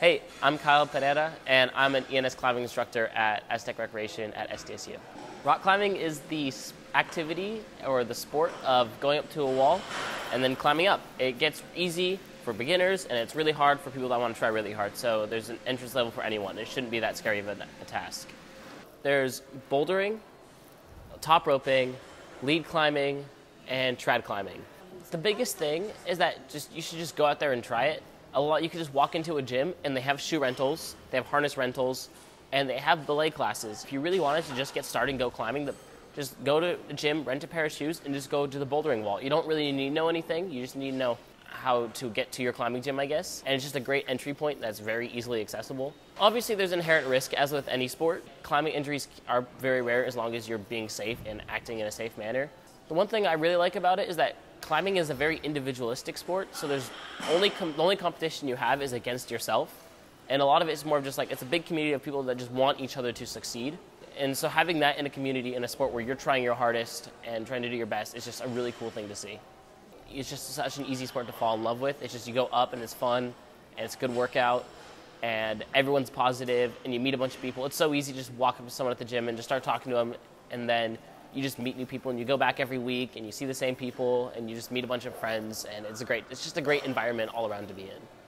Hey, I'm Kyle Pereira, and I'm an ENS climbing instructor at Aztec Recreation at SDSU. Rock climbing is the activity or the sport of going up to a wall and then climbing up. It gets easy for beginners, and it's really hard for people that want to try really hard. So there's an entrance level for anyone. It shouldn't be that scary of a, a task. There's bouldering, top roping, lead climbing, and trad climbing. The biggest thing is that just you should just go out there and try it a lot. You can just walk into a gym and they have shoe rentals, they have harness rentals, and they have belay classes. If you really wanted to just get started and go climbing, the, just go to a gym, rent a pair of shoes, and just go to the bouldering wall. You don't really need to know anything. You just need to know how to get to your climbing gym, I guess. And it's just a great entry point that's very easily accessible. Obviously, there's inherent risk, as with any sport. Climbing injuries are very rare as long as you're being safe and acting in a safe manner. The one thing I really like about it is that climbing is a very individualistic sport, so there's only the only competition you have is against yourself, and a lot of it is more of just like it's a big community of people that just want each other to succeed. And so having that in a community in a sport where you're trying your hardest and trying to do your best is just a really cool thing to see. It's just such an easy sport to fall in love with. It's just you go up and it's fun and it's a good workout and everyone's positive and you meet a bunch of people. It's so easy to just walk up to someone at the gym and just start talking to them and then you just meet new people and you go back every week and you see the same people and you just meet a bunch of friends and it's a great it's just a great environment all around to be in